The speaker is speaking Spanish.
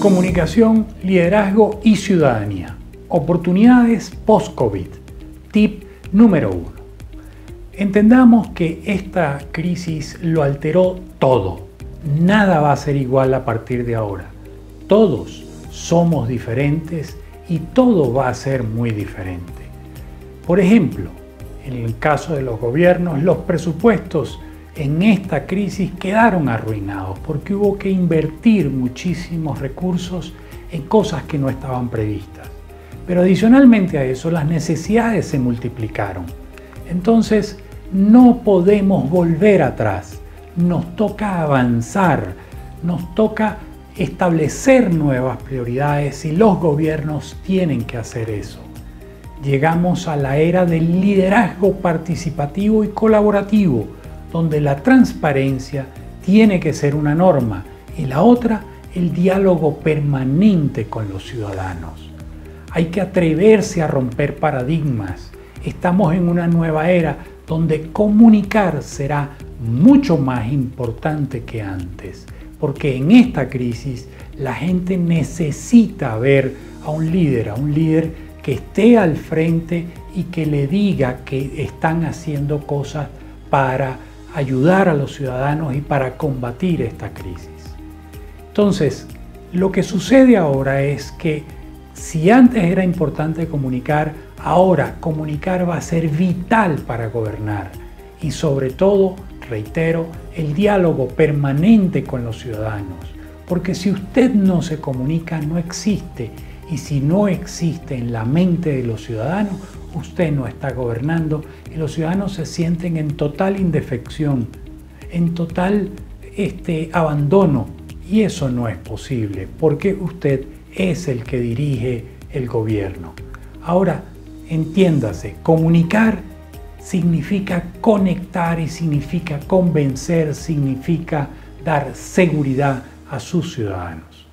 Comunicación, liderazgo y ciudadanía. Oportunidades post-COVID. Tip número uno. Entendamos que esta crisis lo alteró todo. Nada va a ser igual a partir de ahora. Todos somos diferentes y todo va a ser muy diferente. Por ejemplo, en el caso de los gobiernos, los presupuestos en esta crisis quedaron arruinados porque hubo que invertir muchísimos recursos en cosas que no estaban previstas. Pero adicionalmente a eso, las necesidades se multiplicaron. Entonces, no podemos volver atrás. Nos toca avanzar, nos toca establecer nuevas prioridades y los gobiernos tienen que hacer eso. Llegamos a la era del liderazgo participativo y colaborativo donde la transparencia tiene que ser una norma y la otra el diálogo permanente con los ciudadanos. Hay que atreverse a romper paradigmas. Estamos en una nueva era donde comunicar será mucho más importante que antes, porque en esta crisis la gente necesita ver a un líder, a un líder que esté al frente y que le diga que están haciendo cosas para ayudar a los ciudadanos y para combatir esta crisis. Entonces, lo que sucede ahora es que si antes era importante comunicar, ahora comunicar va a ser vital para gobernar y sobre todo, reitero, el diálogo permanente con los ciudadanos. Porque si usted no se comunica, no existe. Y si no existe en la mente de los ciudadanos, usted no está gobernando y los ciudadanos se sienten en total indefección, en total este, abandono. Y eso no es posible porque usted es el que dirige el gobierno. Ahora, entiéndase, comunicar significa conectar y significa convencer, significa dar seguridad a sus ciudadanos.